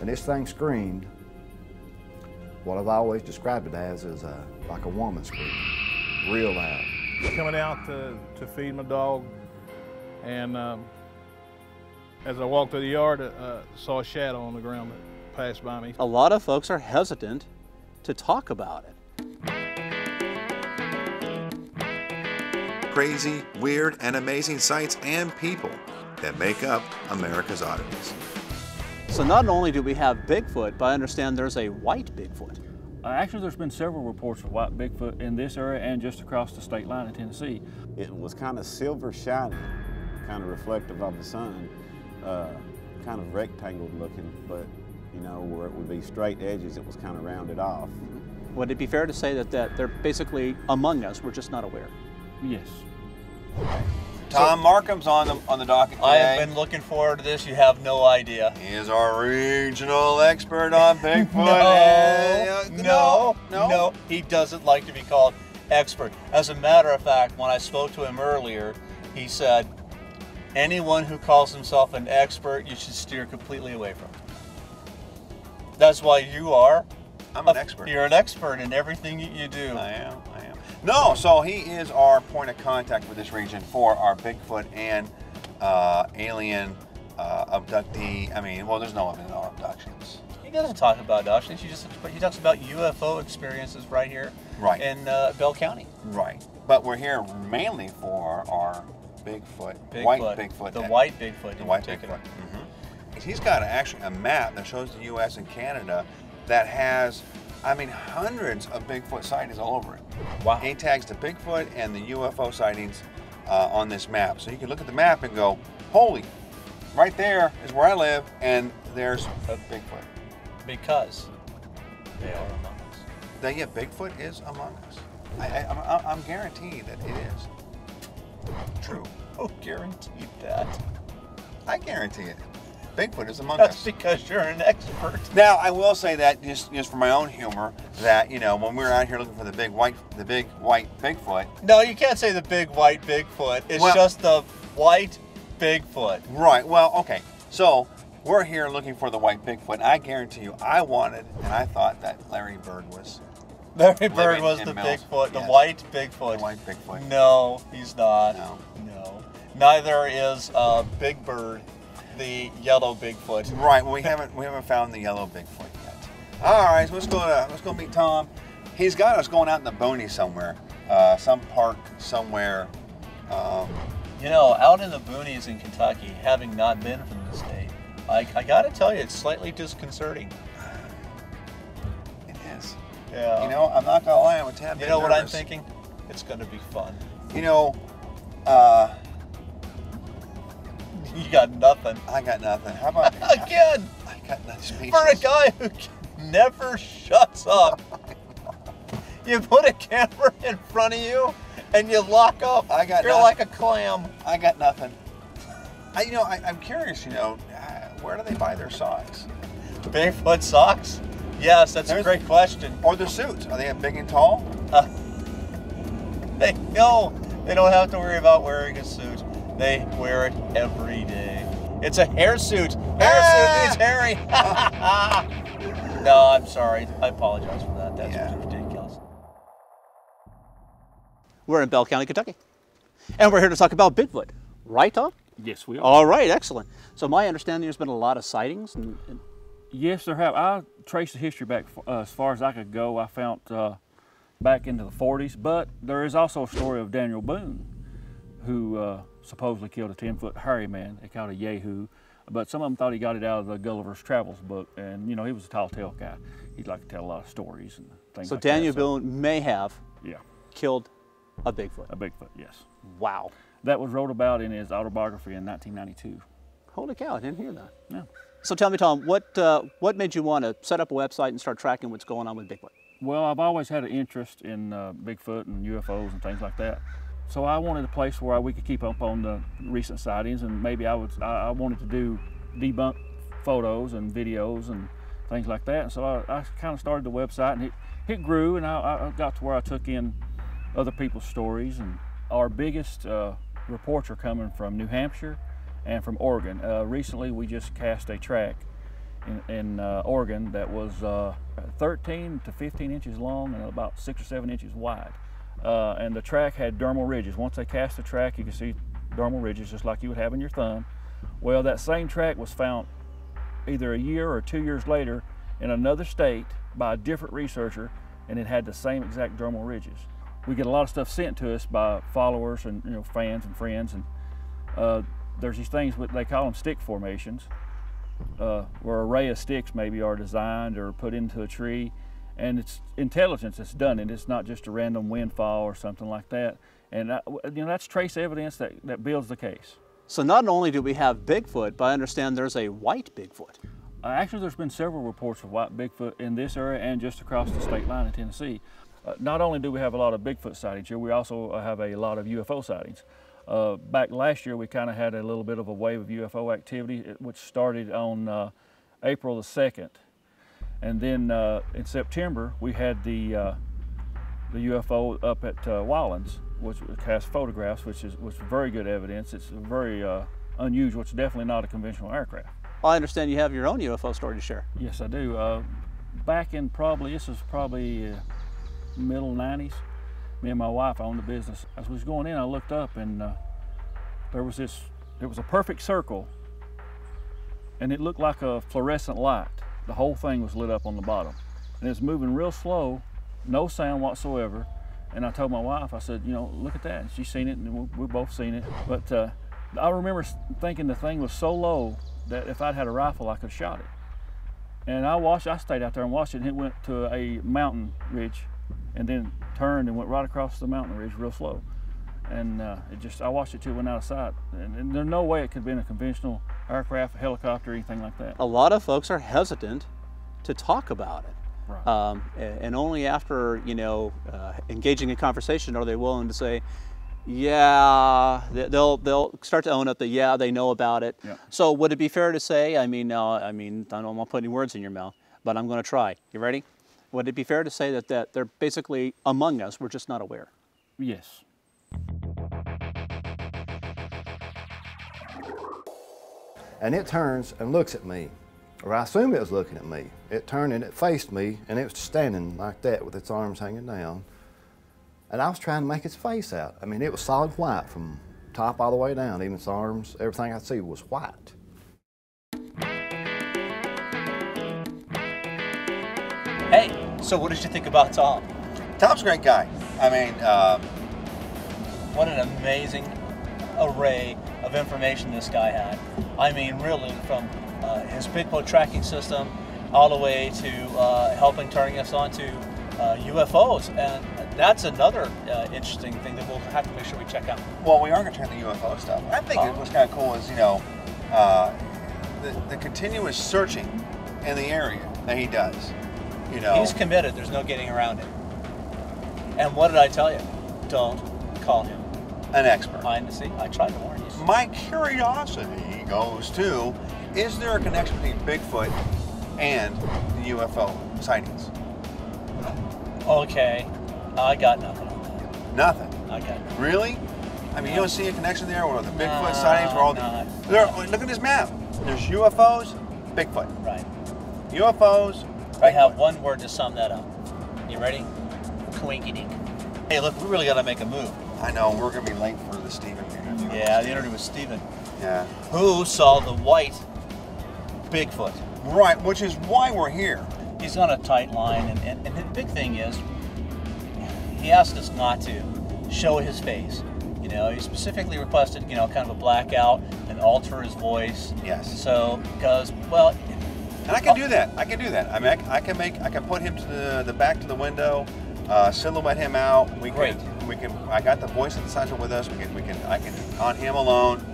And this thing screamed, what I've always described it as is a, like a woman scream, real loud. Coming out to, to feed my dog, and um, as I walked through the yard, uh, saw a shadow on the ground that passed by me. A lot of folks are hesitant to talk about it. Crazy, weird, and amazing sights and people that make up America's oddities. So not only do we have Bigfoot, but I understand there's a white Bigfoot. Uh, actually, there's been several reports of white Bigfoot in this area and just across the state line in Tennessee. It was kind of silver shiny, kind of reflective of the sun, uh, kind of rectangle looking, but you know, where it would be straight edges, it was kind of rounded off. Would it be fair to say that, that they're basically among us, we're just not aware? Yes. Tom Markham's on the on the docket today. I have been looking forward to this. You have no idea. He is our regional expert on Bigfoot. no, and, uh, no, no, no. He doesn't like to be called expert. As a matter of fact, when I spoke to him earlier, he said, anyone who calls himself an expert, you should steer completely away from. That's why you are. I'm an expert. You're an expert in everything you do. I am. No, so he is our point of contact for this region for our Bigfoot and uh, alien uh, abductee. I mean, well, there's no, abductions. He doesn't talk about abductions. He just he talks about UFO experiences right here, Right. in uh, Bell County. Right. But we're here mainly for our Bigfoot, Bigfoot. white Bigfoot. The white Bigfoot. The white particular. Bigfoot. hmm He's got actually a map that shows the U.S. and Canada that has, I mean, hundreds of Bigfoot sightings all over it. Wow. He tags the Bigfoot and the UFO sightings uh, on this map. So you can look at the map and go, holy, right there is where I live, and there's a Bigfoot. Because they are among us. That yeah, Bigfoot is among us. I, I, I'm, I'm guaranteed that it is. True. Oh, guaranteed that? I guarantee it. Bigfoot is among That's us. because you're an expert. Now, I will say that just just for my own humor, that you know when we were out here looking for the big white, the big white Bigfoot. No, you can't say the big white Bigfoot. It's Well- just the white Bigfoot. Right. Well, okay. So we're here looking for the white Bigfoot. I guarantee you, I wanted and I thought that Larry Bird was Larry Bird was the Mills. Bigfoot, the Yes. white Bigfoot. the white Bigfoot. No, he's not. No. No. Neither is uh, Big Bird, the yellow Bigfoot. Right. Well, we haven't we haven't found the yellow Bigfoot yet. All right. So let's go to let's go meet Tom. He's got us going out in the boonies somewhere, uh, some park somewhere. Um, You know, out in the boonies in Kentucky, having not been from the state, I, I got to tell you, it's slightly disconcerting. it is. Yeah. You know, I'm not gonna lie. I'm a tad You know what I'm thinking? It's going to be fun. You know, uh, You got nothing. I got nothing. How about Again, I got nothing. For a guy who never shuts up. You put a camera in front of you and you lock up. I got You're nothing. like a clam. I got nothing. I, you know, I, I'm curious. You know, uh, where do they buy their socks Barefoot socks? Yes, that's a great question. or their suits? Are they big and tall? They no, they don't have to worry about wearing a suit. They wear it every day. It's a hair suit. Hair Ah! suit is hairy. no, I'm sorry. I apologize for that. That's Yeah. ridiculous. We're in Bell County, Kentucky. And we're here to talk about Bigfoot. Right, Tom? Yes, we are. All right, excellent. So my understanding there's been a lot of sightings. And, and Yes, there have. I traced the history back uh, as far as I could go. I found uh, back into the 40s, but there is also a story of Daniel Boone, who uh, supposedly killed a 10-foot hairy man. They called a Yahoo, but some of them thought he got it out of the Gulliver's Travels book. And you know, he was a tall tale guy. He'd like to tell a lot of stories and things. so like Daniel that. So. Daniel Boone may have yeah, killed a Bigfoot. a Bigfoot. Yes, Wow. that was wrote about in his autobiography in 1992. Holy cow, I didn't hear that. Yeah. So tell me, Tom, what, uh, what made you want to set up a website and start tracking what's going on with Bigfoot? Well, I've always had an interest in uh, Bigfoot and UFOs and things like that. So I wanted a place where we could keep up on the recent sightings, and maybe I would I, wanted to do debunk photos and videos and things like that. And so I, I kind of started the website, and it, it grew, and I, I got to where I took in other people's stories. And our biggest uh, reports are coming from New Hampshire and from Oregon. Uh, recently, we just cast a track in, in uh, Oregon that was uh, 13 to 15 inches long and about six or seven inches wide. Uh, and the track had dermal ridges. Once they cast the track, you can see dermal ridges just like you would have in your thumb. Well, that same track was found either a year or two years later in another state by a different researcher, and it had the same exact dermal ridges. We get a lot of stuff sent to us by followers and you know fans and friends, and uh, there's these things they call them stick formations, uh, where array of sticks maybe are designed or put into a tree, and it's intelligence that's done it. It's not just a random windfall or something like that. And you know that's trace evidence that, that builds the case. So not only do we have Bigfoot, but I understand there's a white Bigfoot. Uh, actually, there's been several reports of white Bigfoot in this area and just across the state line in Tennessee. Uh, not only do we have a lot of Bigfoot sightings here, we also have a lot of UFO sightings. Uh, back last year, we kind of had a little bit of a wave of UFO activity, which started on uh, April the 2nd. And then uh, in September, we had the, uh, the UFO up at uh, which cast photographs, which is which is very good evidence. It's very unusual. It's definitely not a conventional aircraft. I understand you have your own UFO story to share. Yes, I do. Uh, back in probably, this was probably uh, middle 90s, me and my wife owned the business. As we was going in, I looked up and uh, there was this, it was a perfect circle and it looked like a fluorescent light. The whole thing was lit up on the bottom. And it's moving real slow, no sound whatsoever. And I told my wife, I said, you know, look at that. And she's seen it and we, have both seen it. But uh, I remember thinking the thing was so low that if I'd had a rifle, I could have shot it. And I watched, I stayed out there and watched it, and it went to a mountain ridge and then turned and went right across the mountain ridge real slow. And uh, it just, I watched it till it went out of sight. And, and there's no way it could have been a conventional aircraft, helicopter, anything like that. A lot of folks are hesitant to talk about it. Right. Um, and only after, you know, uh, engaging in conversation are they willing to say, yeah, they'll they'll start to own up that yeah they know about it. Yeah. So would it be fair to say? I mean, I mean, I don't want to put any words in your mouth, but I'm going to try. You ready? Would it be fair to say that that they're basically among us? We're just not aware. Yes. And it turns and looks at me, or I assume it was looking at me. It turned and it faced me, and it was standing like that with its arms hanging down. And I was trying to make its face out. I mean, it was solid white from top all the way down, even its arms, everything I see was white. Hey, so what did you think about Tom? Tom's a great guy. I mean, um, what an amazing array of information this guy had. I mean, really, from uh, his Bigfoot tracking system all the way to uh, helping turning us on to uh, UFOs. And that's another uh, interesting thing that we'll have to make sure we check out. Well, we are going to check the UFO stuff. I think what's kind of cool is, you know, uh, the, the continuous searching in the area that he does. You know, he's committed. There's no getting around it. And what did I tell you? Don't call him an expert. I see. I tried to warn you. My curiosity goes to: Is there a connection between Bigfoot and the UFO sightings? Okay, I got nothing on that. Nothing. I got nothing. Really? I mean, you don't see a connection there with the Bigfoot sightings? Where all the, there, look at this map. There's UFOs, Bigfoot. Right. UFOs. Bigfoot. I have one word to sum that up. You ready? Twinky dink. Hey, look, we really got to make a move. I know. We're going to be late for the Stephen interview. Yeah, the interview with Stephen. Yeah. Who saw the white Bigfoot? Right, which is why we're here he's on a tight line, and, and, and the big thing is, he asked us not to show his face. You know, he specifically requested, you know, kind of a blackout and alter his voice. Yes. So, because, well, and I can do that. I can do that. I mean, I, I can make, I can put him to the, the back to the window, uh, silhouette him out. We Great. can, we can. I got the voice synthesizer with us. We can, we can. I can on him alone.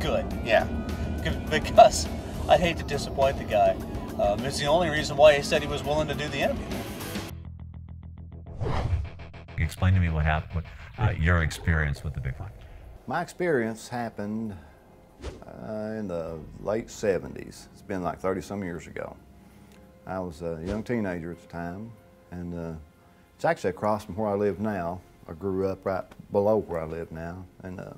Good. Yeah. Because I'd hate to disappoint the guy. Um, it's the only reason why he said he was willing to do the interview. Explain to me what happened, what, uh, your experience with the Bigfoot. My experience happened uh, in the late 70s. It's been like 30 some years ago. I was a young teenager at the time, and uh, it's actually across from where I live now. I grew up right below where I live now, and uh,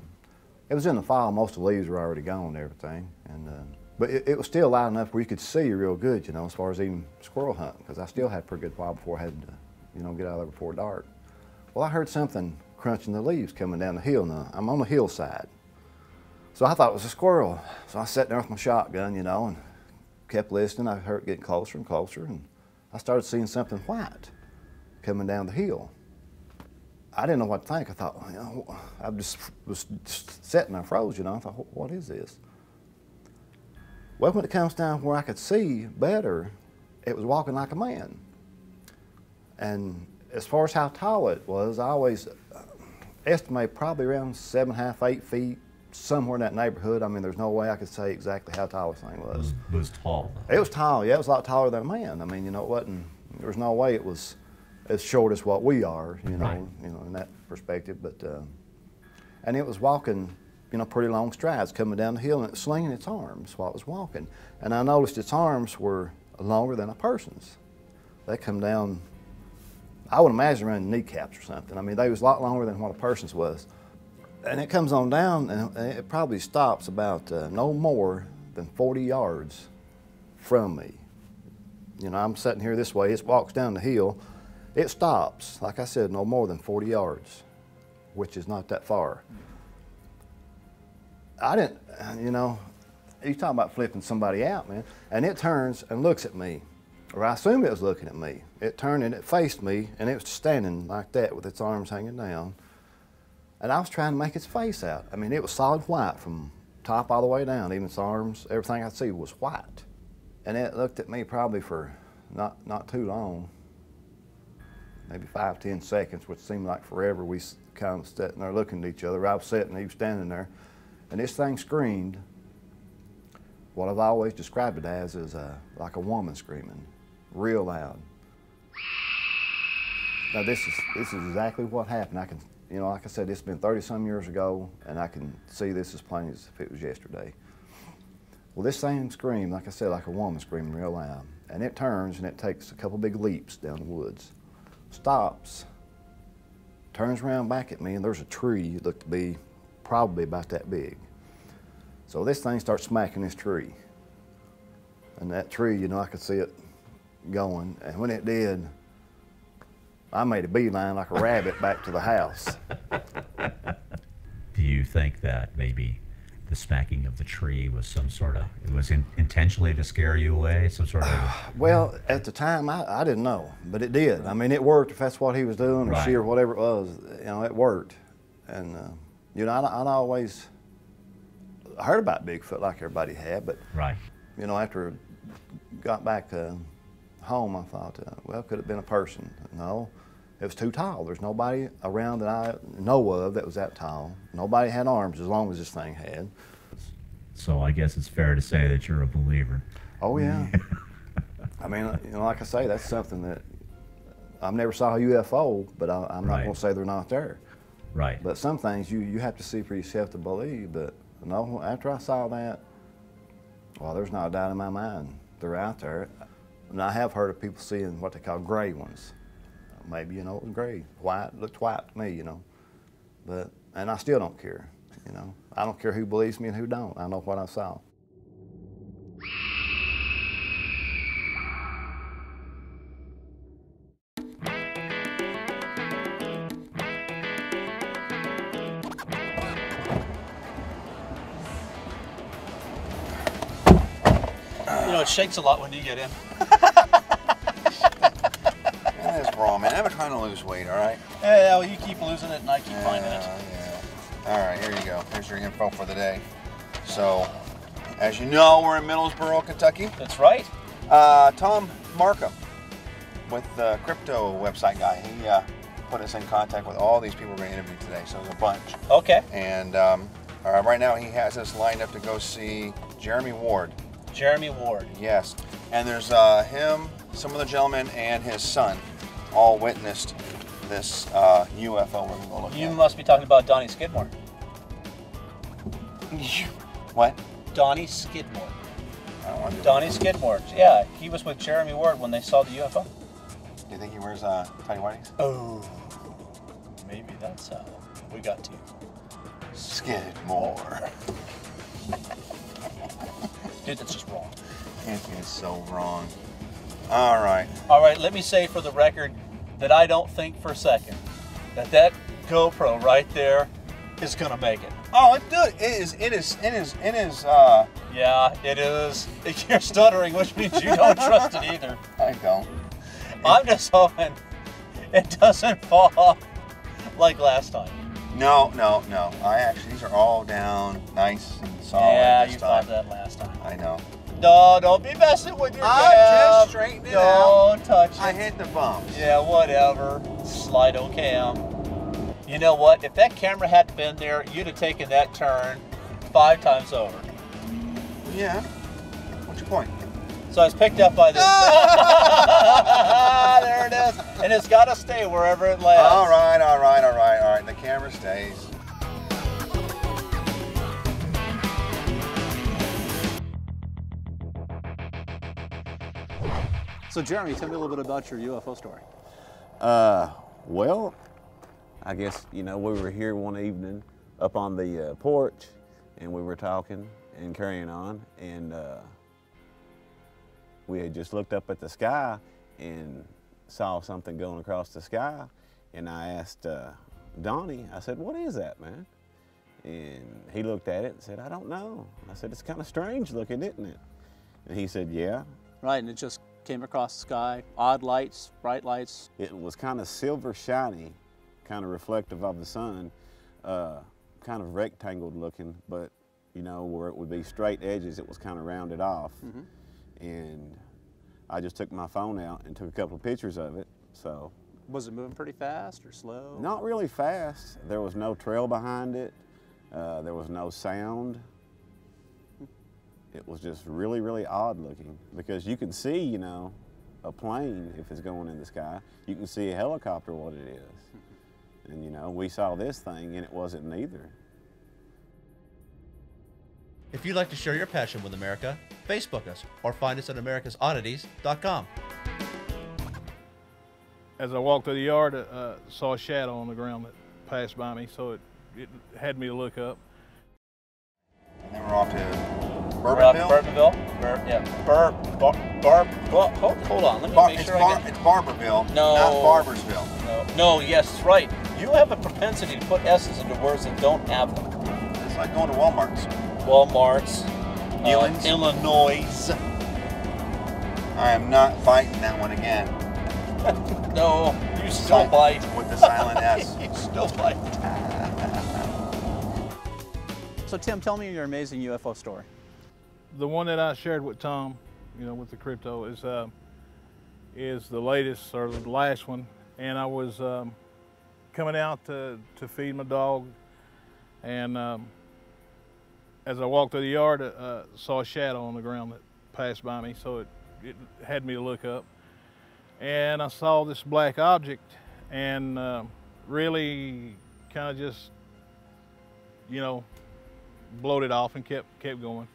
it was in the fall. Most of the leaves were already gone and everything, and uh, But it, it was still light enough where you could see real good, you know, as far as even squirrel hunting, because I still had a pretty good while before I had to, you know, get out of there before dark. Well, I heard something crunching the leaves coming down the hill. Now, I'm on the hillside. So I thought it was a squirrel. So I sat there with my shotgun, you know, and kept listening. I heard it getting closer and closer, and I started seeing something white coming down the hill. I didn't know what to think. I thought, you know, I just was just sitting there froze, you know. I thought, what is this? Well, when it comes down where I could see better, it was walking like a man. And as far as how tall it was, I always uh, estimate probably around seven and a half, eight feet, somewhere in that neighborhood. I mean, there's no way I could say exactly how tall this thing It was. was, it was tall. It was tall, yeah. It was a lot taller than a man. I mean, you know, it wasn't. There was no way it was as short as what we are, you know, Right. you know, in that perspective. But uh, and it was walking, you know, pretty long strides coming down the hill and it was slinging its arms while it was walking. And I noticed its arms were longer than a person's. They come down. I would imagine around kneecaps or something. I mean, they was a lot longer than what a person's was. And it comes on down, and it probably stops about uh, no more than 40 yards from me. You know, I'm sitting here this way, it walks down the hill, it stops, like I said, no more than 40 yards, which is not that far. I didn't, you know, you talking about flipping somebody out, man, and it turns and looks at me, or I assume it was looking at me. It turned and it faced me, and it was standing like that with its arms hanging down. And I was trying to make its face out. I mean, it was solid white from top all the way down, even its arms, everything I see was white. And it looked at me probably for not, not too long, maybe five, ten seconds, which seemed like forever. We kind of sitting there looking at each other. I was sitting, he was standing there, and this thing screamed. What I've always described it as is uh, like a woman screaming, real loud. Now this is this is exactly what happened. I can, you know, like I said, it's been 30 some years ago, and I can see this as plain as if it was yesterday. Well, this thing screamed, like I said, like a woman screaming real loud, and it turns and it takes a couple big leaps down the woods, stops, turns around back at me, and there's a tree that looked to be probably about that big. So this thing starts smacking this tree, and that tree, you know, I could see it going, and when it did, I made a beeline like a rabbit back to the house. Do you think that maybe the smacking of the tree was some sort of, it was in, intentionally to scare you away? Some sort of, Well, at the time, I, I didn't know, but it did. I mean, it worked if that's what he was doing, or she, or whatever it was. You know, it worked. And, uh, you know, I, I'd always heard about Bigfoot like everybody had, but, right. you know, after got back uh, home, I thought, uh, well, could it have been a person. No, it was too tall. There's nobody around that I know of that was that tall. Nobody had arms as long as this thing had. So I guess it's fair to say that you're a believer. Oh yeah. I mean, uh, you know, like I say, that's something that I've never saw a UFO, but I, I'm not Right. going to say they're not there. Right. But some things you, you have to see for yourself to believe. But no, after I saw that, well, there's not a doubt in my mind they're out there. And I have heard of people seeing what they call gray ones. Maybe you know it was gray, white looked white to me, you know. But and I still don't care, you know. I don't care who believes me and who don't. I know what I saw. You know, it shakes a lot when you get in. trying to lose weight, all right? Yeah, well, you keep losing it and I keep finding it. Yeah. All right, here you go. Here's your info for the day. So, as you know, we're in Middlesboro, Kentucky. That's right. Uh, Tom Markham, with the crypto website guy, he uh, put us in contact with all these people we're going to interview today. So there's a bunch. Okay. And um, uh, right now he has us lined up to go see Jeremy Ward. Jeremy Ward. Yes. And there's uh, him, some of the gentlemen, and his son all witnessed this uh, UFO we're going to You at. must be talking about Donnie Skidmore. What? Donnie Skidmore. I don't want to Donnie Skidmore. Yeah, he was with Jeremy Ward when they saw the UFO. Do you think he wears uh, tidy whities? Oh, maybe that's how we got to. Skidmore. Dude, that's just wrong. Camping is so wrong. All right. All right, let me say for the record that I don't think for a second that that GoPro right there is gonna make it. Oh, it does. It is. It is. It is. It is. Uh, Yeah, it is. You're stuttering, which means you don't trust it either. I don't. I'm just hoping it doesn't fall off like last time. No, no, no. I actually, these are all down nice and solid. yeah, you time. thought that last time. I know. No, don't be messing with your I'm cam. just straightening it out. Don't touch it. I hit the bumps. Yeah, whatever. Slido cam. You know what? If that camera hadn't been there, you'd have taken that turn five times over. Yeah. What's your point? So I was picked up by this. there it is. And it's got to stay wherever it lands. All right, all right, all right, all right. The camera stays. So Jeremy, tell me a little bit about your UFO story. Uh, well, I guess, you know, we were here one evening up on the uh, porch and we were talking and carrying on and uh, we had just looked up at the sky and saw something going across the sky and I asked uh, Donnie, I said, what is that, man? And he looked at it and said, I don't know. I said, it's kind of strange looking, isn't it? And he said, yeah. Right, and it just came across the sky, odd lights, bright lights. It was kind of silver shiny, kind of reflective of the sun, uh, kind of rectangled looking, but you know, where it would be straight edges, it was kind of rounded off. And I just took my phone out and took a couple of pictures of it. So, Was it moving pretty fast or slow? not really fast. There was no trail behind it. Uh, there was no sound. It was just really, really odd looking because you can see, you know, a plane if it's going in the sky. You can see a helicopter what it is. And you know, we saw this thing and it wasn't neither. If you'd like to share your passion with America, Facebook us or find us at americasoddities.com. As I walked through the yard, I uh, saw a shadow on the ground that passed by me, so it, it had me look up. And then we're off to to Bourbonville. Bourbonville. Bur- yeah. Bur- bar, bar, bar, hold, hold on. Let me Bar- make it's, sure Bar- I get. it's Barbourville, No. not Barbersville. No, no, yes, that's right. You have a propensity to put S's into words that don't have them. It's like going to Walmart's. Walmart's, Newlands. uh, Illinois. I am not biting that one again. No, you still Silent- bite. With the silent S. you still bite. So Tim, tell me your amazing UFO story. The one that I shared with Tom, you know, with the crypto is uh, is the latest or the last one, and I was um, coming out to, to feed my dog, and um, as I walked through the yard, I uh, saw a shadow on the ground that passed by me, so it, it had me look up, and I saw this black object, and uh, really kind of just, you know, bloated off and kept kept going.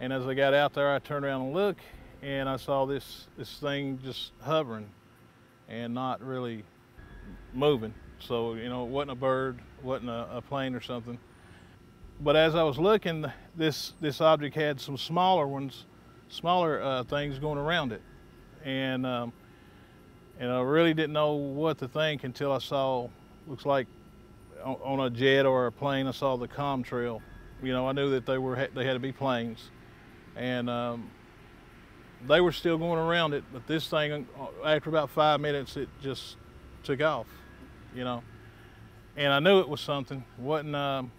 And as I got out there, I turned around and looked, and I saw this this thing just hovering, and not really moving. So you know, it wasn't a bird, wasn't a, a plane or something. But as I was looking, this this object had some smaller ones, smaller uh, things going around it, and um, and I really didn't know what to think until I saw, looks like on, a jet or a plane, I saw the contrail. You know, I knew that they were they had to be planes, and um, they were still going around it. But this thing, uh, after about five minutes, it just took off. You know, and I knew it was something. wasn't um,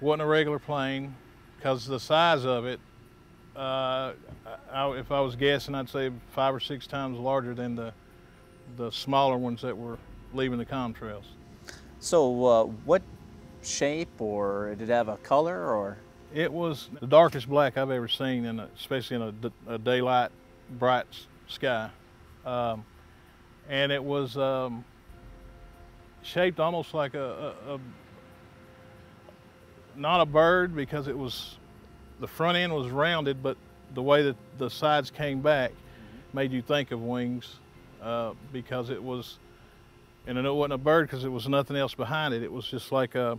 wasn't a regular plane because the size of it. Uh, I, if I was guessing, I'd say five or six times larger than the the smaller ones that were leaving the contrails. So uh, what shape or did it have a color or? It was the darkest black I've ever seen, in a, especially in a daylight, bright sky. Um, and it was um, shaped almost like a, a, a, not a bird because it was, the front end was rounded, but the way that the sides came back made you think of wings uh, because it was, and I know it wasn't a bird because it was nothing else behind it. It was just like a,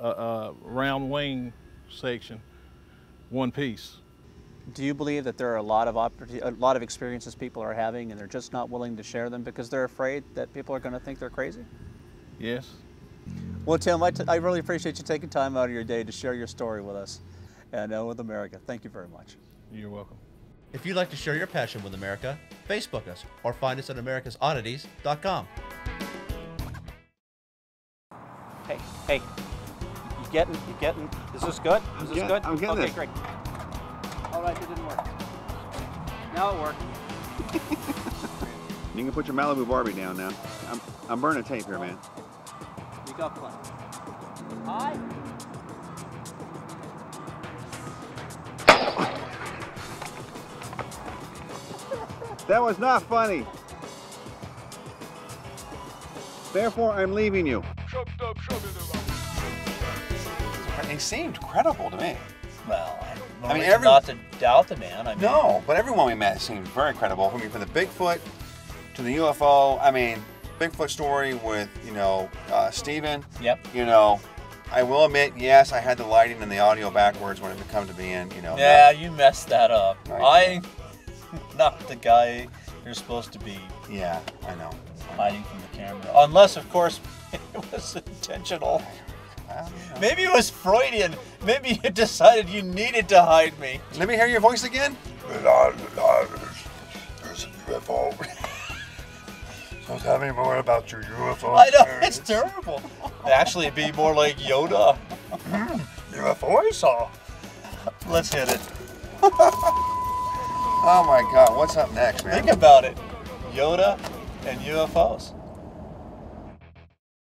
a, a round wing section. one piece. Do you believe that there are a lot of opportu- a lot of experiences people are having, and they're just not willing to share them because they're afraid that people are going to think they're crazy? Yes. Well, Tim, I, t- I really appreciate you taking time out of your day to share your story with us and uh, with America. Thank you very much. You're welcome. If you'd like to share your passion with America, Facebook us or find us at americasoddities.com. Hey, hey, you getting, you getting, is this good? Is this get- good? I'm getting okay, this. great. All right, it didn't work. Now it worked. You can put your Malibu Barbie down now. I'm, I'm burning tape here, man. You got plenty. Hi. That was not funny. Therefore, I'm leaving you. Seemed credible to me. Well, I, I mean, every- not to doubt the man. I mean, No, but everyone we met seemed very credible. I mean, from the Bigfoot to the UFO. I mean, Bigfoot story with you know uh, Steven. Yep. You know, I will admit, yes, I had the lighting and the audio backwards when it come to being, you know. Yeah, you messed that up. I, not the guy you're supposed to be yeah, I know. hiding from the camera, unless, of course, it was intentional. Well, you know. Maybe it was Freudian. Maybe you decided you needed to hide me. Let me hear your voice again. There's a UFO. so tell me more about your UFO. I know it's terrible. Actually, it'd be more like Yoda. Hmm, UFO I saw. Let's hit it. Oh my God, what's up next, man? Think about it. Yoda and UFOs.